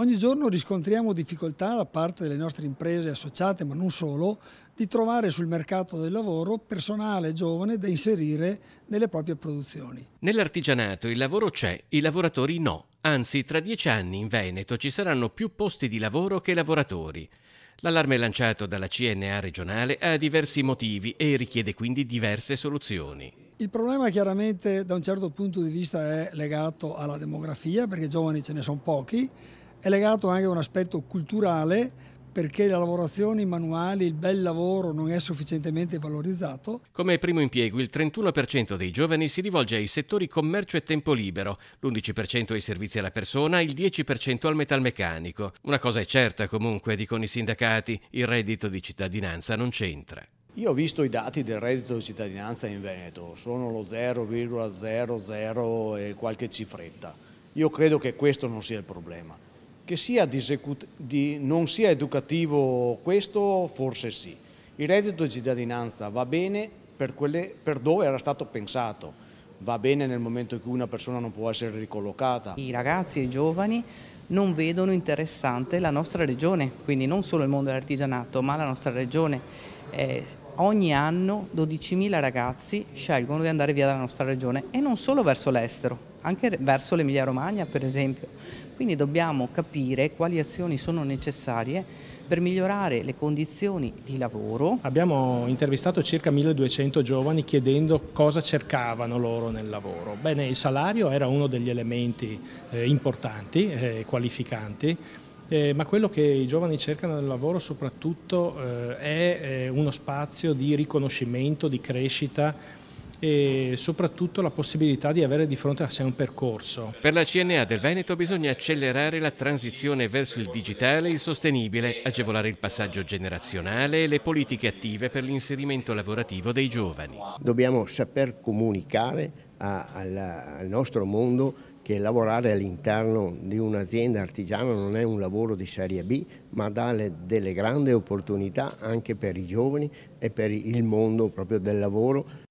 Ogni giorno riscontriamo difficoltà da parte delle nostre imprese associate, ma non solo, di trovare sul mercato del lavoro personale giovane da inserire nelle proprie produzioni. Nell'artigianato il lavoro c'è, i lavoratori no. Anzi, tra dieci anni in Veneto ci saranno più posti di lavoro che lavoratori. L'allarme lanciato dalla CNA regionale ha diversi motivi e richiede quindi diverse soluzioni. Il problema chiaramente da un certo punto di vista è legato alla demografia, perché giovani ce ne sono pochi, è legato anche a un aspetto culturale perché le lavorazioni manuali, il bel lavoro non è sufficientemente valorizzato. Come primo impiego il 31% dei giovani si rivolge ai settori commercio e tempo libero, l'11% ai servizi alla persona, il 10% al metalmeccanico. Una cosa è certa comunque, dicono i sindacati, il reddito di cittadinanza non c'entra. Io ho visto i dati del reddito di cittadinanza in Veneto, sono lo 0,00 e qualche cifretta. Io credo che questo non sia il problema. Che sia di, non sia educativo questo, forse sì. Il reddito di cittadinanza va bene per, quelle, per dove era stato pensato, va bene nel momento in cui una persona non può essere ricollocata. I ragazzi e i giovani non vedono interessante la nostra regione, quindi non solo il mondo dell'artigianato, ma la nostra regione. Eh, ogni anno 12.000 ragazzi scelgono di andare via dalla nostra regione e non solo verso l'estero, anche verso l'Emilia Romagna per esempio. Quindi dobbiamo capire quali azioni sono necessarie per migliorare le condizioni di lavoro. Abbiamo intervistato circa 1200 giovani chiedendo cosa cercavano loro nel lavoro. Bene, il salario era uno degli elementi eh, importanti e eh, qualificanti, eh, ma quello che i giovani cercano nel lavoro soprattutto eh, è eh, uno spazio di riconoscimento, di crescita e soprattutto la possibilità di avere di fronte a sé un percorso. Per la CNA del Veneto bisogna accelerare la transizione verso il digitale e il sostenibile, agevolare il passaggio generazionale e le politiche attive per l'inserimento lavorativo dei giovani. Dobbiamo saper comunicare a, al, al nostro mondo che lavorare all'interno di un'azienda artigiana non è un lavoro di serie B, ma dà delle grandi opportunità anche per i giovani e per il mondo proprio del lavoro